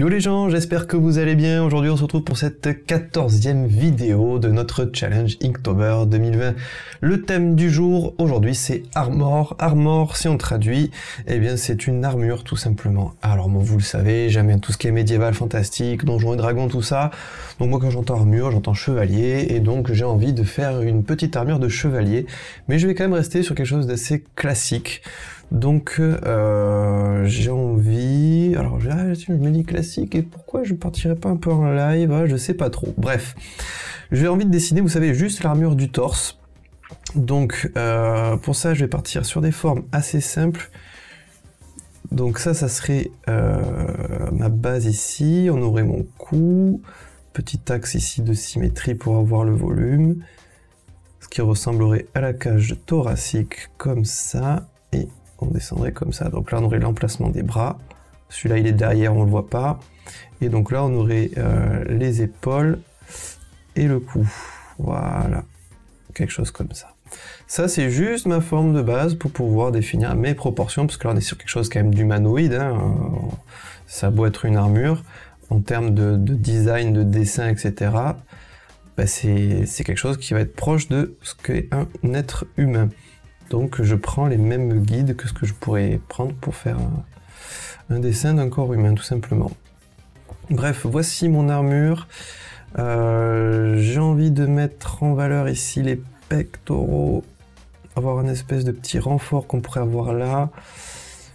Yo les gens, j'espère que vous allez bien. Aujourd'hui on se retrouve pour cette quatorzième vidéo de notre challenge Inktober 2020. Le thème du jour aujourd'hui c'est Armor. Armor, si on traduit, eh bien c'est une armure tout simplement. Alors vous le savez, j'aime bien tout ce qui est médiéval, fantastique, donjons et dragons, tout ça. Donc moi quand j'entends armure, j'entends chevalier et donc j'ai envie de faire une petite armure de chevalier. Mais je vais quand même rester sur quelque chose d'assez classique. Donc euh, j'ai envie. Alors je me dis classique et pourquoi je partirais pas un peu en live ah, Je sais pas trop. Bref, j'ai envie de dessiner, vous savez, juste l'armure du torse. Donc euh, pour ça, je vais partir sur des formes assez simples. Donc ça, ça serait euh, ma base ici. On aurait mon cou, petit axe ici de symétrie pour avoir le volume, ce qui ressemblerait à la cage thoracique comme ça. On descendrait comme ça. Donc là, on aurait l'emplacement des bras. Celui-là, il est derrière, on le voit pas. Et donc là, on aurait euh, les épaules et le cou. Voilà, quelque chose comme ça. Ça, c'est juste ma forme de base pour pouvoir définir mes proportions, parce que là, on est sur quelque chose quand même d'humanoïde. Hein. Ça a beau être une armure, en termes de, design, de dessin, etc., bah, c'est quelque chose qui va être proche de ce qu'est un être humain. Donc je prends les mêmes guides que ce que je pourrais prendre pour faire un, dessin d'un corps humain tout simplement. Bref, voici mon armure. Euh, j'ai envie de mettre en valeur ici les pectoraux, avoir un espèce de petit renfort qu'on pourrait avoir là.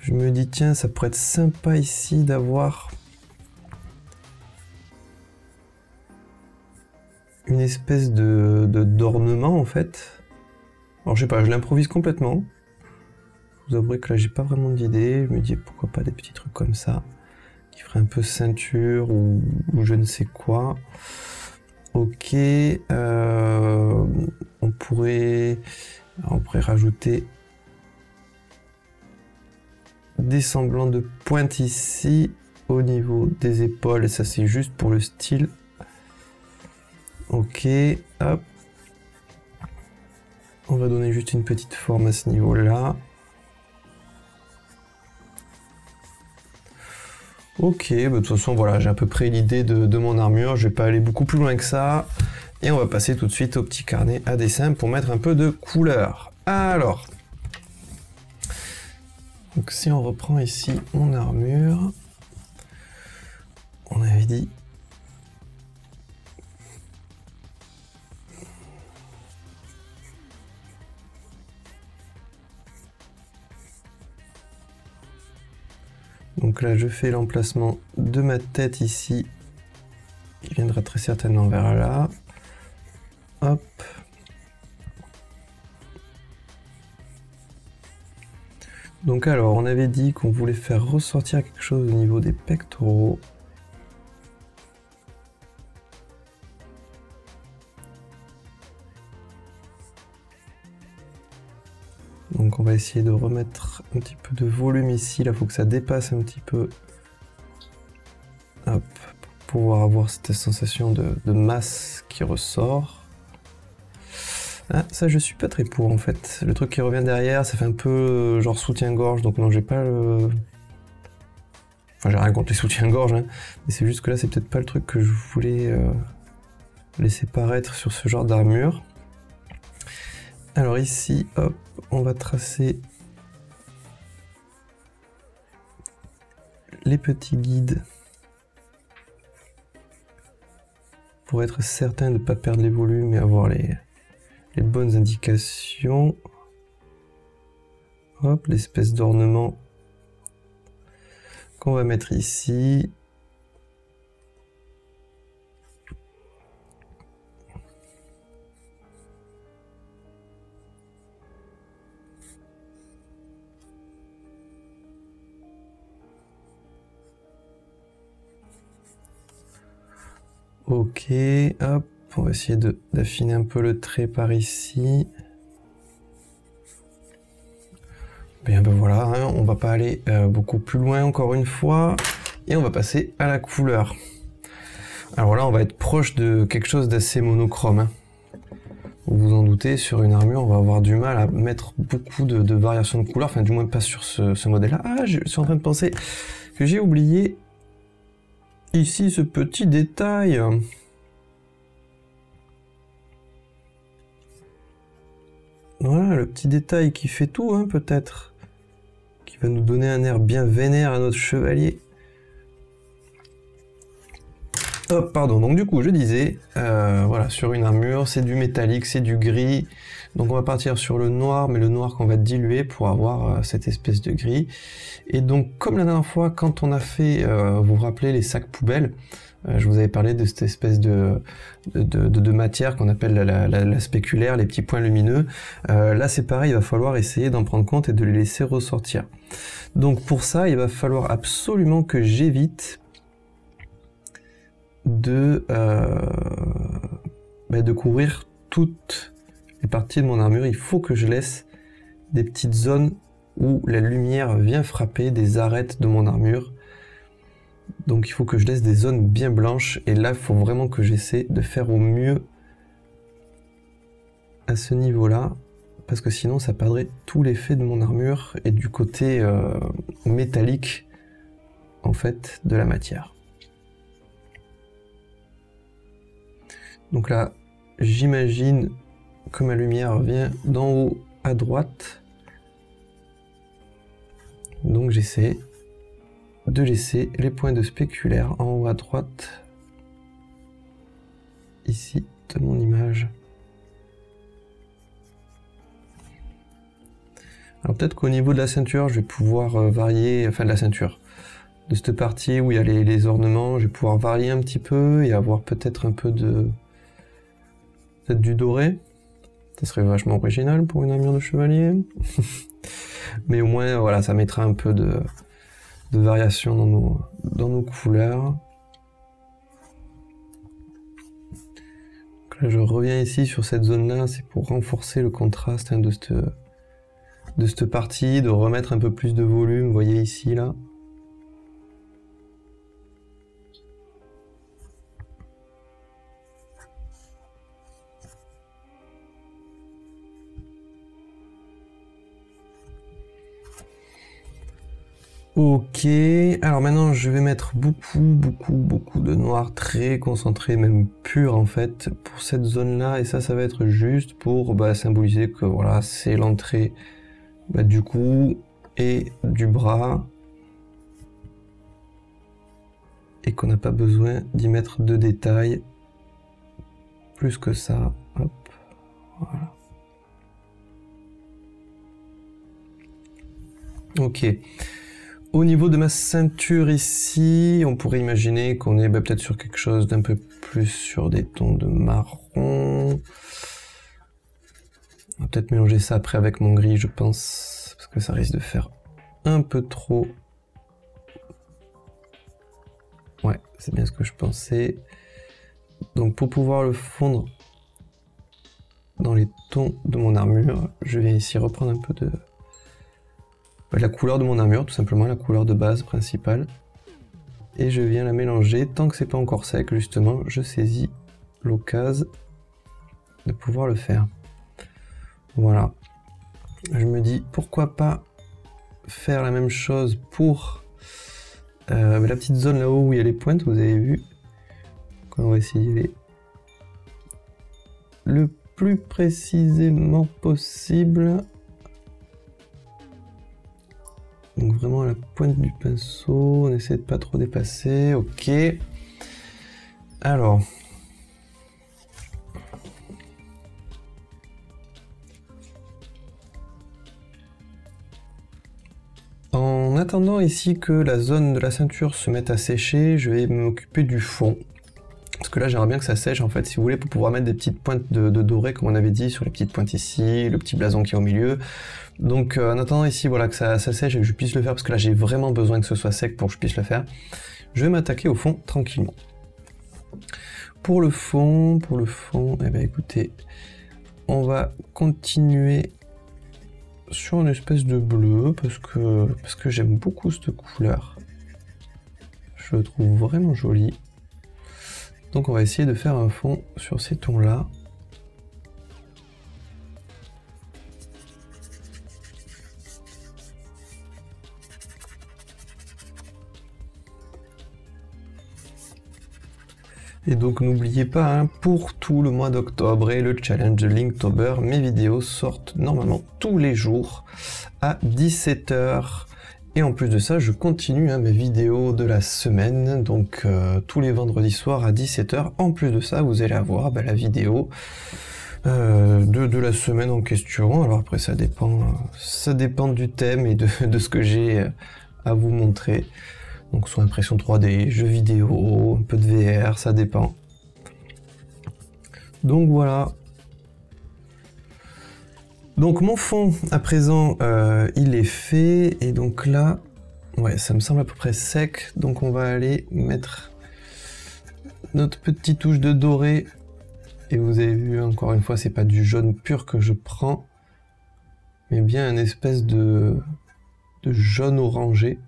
Je me dis tiens, ça pourrait être sympa ici d'avoir une espèce de d'ornement en fait alors je sais pas, je l'improvise complètement. Vous avouerai que là j'ai pas vraiment d'idée. Je me dis pourquoi pas des petits trucs comme ça qui feraient un peu ceinture ou, je ne sais quoi. Ok, euh, on pourrait, on pourrait rajouter des semblants de pointe ici au niveau des épaules et ça c'est juste pour le style. Ok, hop, on va donner juste une petite forme à ce niveau-là. Ok, bah, de toute façon, voilà, j'ai à peu près l'idée de, mon armure. Je vais pas aller beaucoup plus loin que ça. Et on va passer tout de suite au petit carnet à dessin pour mettre un peu de couleur. Alors, donc si on reprend ici mon armure, on avait dit Donc là, je fais l'emplacement de ma tête ici, qui viendra très certainement vers là. Hop. Donc alors, on avait dit qu'on voulait faire ressortir quelque chose au niveau des pectoraux. Donc on va essayer de remettre un petit peu de volume ici. Là, il faut que ça dépasse un petit peu. Hop, pour pouvoir avoir cette sensation de, masse qui ressort. Ah, ça je suis pas très pour en fait. Le truc qui revient derrière, ça fait un peu euh, genre soutien-gorge, donc non j'ai pas le... Enfin j'ai rien contre les soutiens-gorge, hein. mais c'est juste que là c'est peut-être pas le truc que je voulais euh, laisser paraître sur ce genre d'armure. Alors ici, hop, on va tracer les petits guides pour être certain de ne pas perdre les volumes et avoir les, bonnes indications. Hop, l'espèce d'ornement qu'on va mettre ici. Ok, hop, on va essayer d'affiner un peu le trait par ici. Bien ben voilà, hein, on va pas aller euh, beaucoup plus loin encore une fois. Et on va passer à la couleur. Alors là, on va être proche de quelque chose d'assez monochrome. Hein. Vous vous en doutez, sur une armure, on va avoir du mal à mettre beaucoup de, variations de couleurs, enfin du moins pas sur ce, ce modèle-là. Ah, je suis en train de penser que j'ai oublié ici ce petit détail. Voilà, le petit détail qui fait tout, hein, peut-être. Qui va nous donner un air bien vénère à notre chevalier. Hop, pardon. Donc du coup, je disais, euh, voilà, sur une armure, c'est du métallique, c'est du gris. Donc on va partir sur le noir, mais le noir qu'on va diluer pour avoir euh, cette espèce de gris. Et donc, comme la dernière fois, quand on a fait, euh, vous vous rappelez, les sacs poubelles, je vous avais parlé de cette espèce de, de, matière qu'on appelle la, spéculaire, les petits points lumineux. là, c'est pareil, il va falloir essayer d'en prendre compte et de les laisser ressortir. Donc pour ça, il va falloir absolument que j'évite de, euh, bah, de couvrir toutes les parties de mon armure. Il faut que je laisse des petites zones où la lumière vient frapper, des arêtes de mon armure. Donc il faut que je laisse des zones bien blanches. Et là, il faut vraiment que j'essaie de faire au mieux à ce niveau-là. Parce que sinon, ça perdrait tout l'effet de mon armure et du côté euh, métallique, en fait, de la matière. Donc là, j'imagine que ma lumière vient d'en haut à droite. Donc j'essaie de laisser les points de spéculaire en haut à droite, ici, de mon image. Alors peut-être qu'au niveau de la ceinture, je vais pouvoir euh, varier, enfin de la ceinture, de cette partie où il y a les, les ornements, je vais pouvoir varier un petit peu et avoir peut-être un peu de, Peut-être du doré. Ça serait vachement original pour une armure de chevalier. Mais au moins, voilà, ça mettra un peu de, variation dans nos, dans nos couleurs. là, je reviens ici sur cette zone-là, c'est pour renforcer le contraste hein, de cette, de cette partie, de remettre un peu plus de volume, voyez ici, là. Ok, alors maintenant je vais mettre beaucoup, beaucoup, beaucoup de noir très concentré, même pur en fait, pour cette zone-là. Et ça, ça va être juste pour bah, symboliser que voilà, c'est l'entrée bah, du cou et du bras. Et qu'on n'a pas besoin d'y mettre de détails. Plus que ça. Hop, voilà. Ok. Au niveau de ma ceinture ici, on pourrait imaginer qu'on est bah, peut-être sur quelque chose d'un peu plus sur des tons de marron. On va peut-être mélanger ça après avec mon gris, je pense, parce que ça risque de faire un peu trop. Ouais, c'est bien ce que je pensais. Donc pour pouvoir le fondre dans les tons de mon armure, je vais ici reprendre un peu de la couleur de mon armure, tout simplement la couleur de base principale. Et je viens la mélanger. Tant que c'est pas encore sec, justement, je saisis l'occasion de pouvoir le faire. Voilà. Je me dis pourquoi pas faire la même chose pour euh, la petite zone là-haut où il y a les pointes, vous avez vu. on va essayer d'y le plus précisément possible. Donc vraiment à la pointe du pinceau, on essaie de pas trop dépasser, ok. Alors. En attendant ici que la zone de la ceinture se mette à sécher, je vais m'occuper du fond. Là, j'aimerais bien que ça sèche, en fait, si vous voulez, pour pouvoir mettre des petites pointes de, doré, comme on avait dit, sur les petites pointes ici, le petit blason qui est au milieu. Donc, euh, en attendant ici, voilà, que ça, sèche et que je puisse le faire, parce que là, j'ai vraiment besoin que ce soit sec pour que je puisse le faire, je vais m'attaquer au fond tranquillement. Pour le fond, pour le fond, eh bien, écoutez, on va continuer sur une espèce de bleu, parce que, parce que j'aime beaucoup cette couleur. Je le trouve vraiment joli. Donc on va essayer de faire un fond sur ces tons là. Et donc n'oubliez pas, hein, pour tout le mois d'octobre et le challenge de Linktober, mes vidéos sortent normalement tous les jours à 17h et en plus de ça, je continue hein, mes vidéos de la semaine, donc euh, tous les vendredis soirs à 17h. En plus de ça, vous allez avoir bah, la vidéo euh, de, la semaine en question. Alors après, ça dépend, ça dépend du thème et de, de ce que j'ai à vous montrer. Donc soit impression 3D, jeux vidéo, un peu de VR, ça dépend. Donc voilà. Donc mon fond, à présent, euh, il est fait. Et donc là, ouais, ça me semble à peu près sec. Donc on va aller mettre notre petite touche de doré. Et vous avez vu, encore une fois, c'est pas du jaune pur que je prends. Mais bien une espèce de, jaune orangé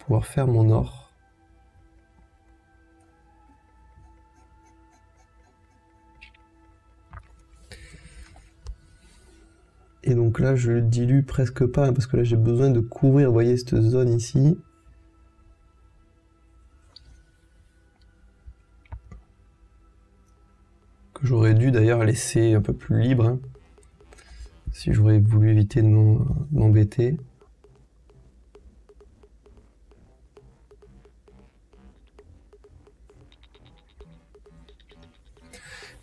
pouvoir faire mon or. Donc là, je le dilue presque pas, parce que là, j'ai besoin de couvrir, vous voyez, cette zone ici. Que j'aurais dû d'ailleurs laisser un peu plus libre, hein, si j'aurais voulu éviter de m'embêter.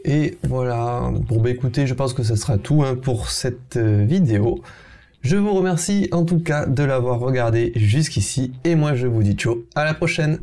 Et voilà, bon bah je pense que ce sera tout hein, pour cette euh, vidéo. Je vous remercie en tout cas de l'avoir regardé jusqu'ici. Et moi je vous dis ciao, à la prochaine.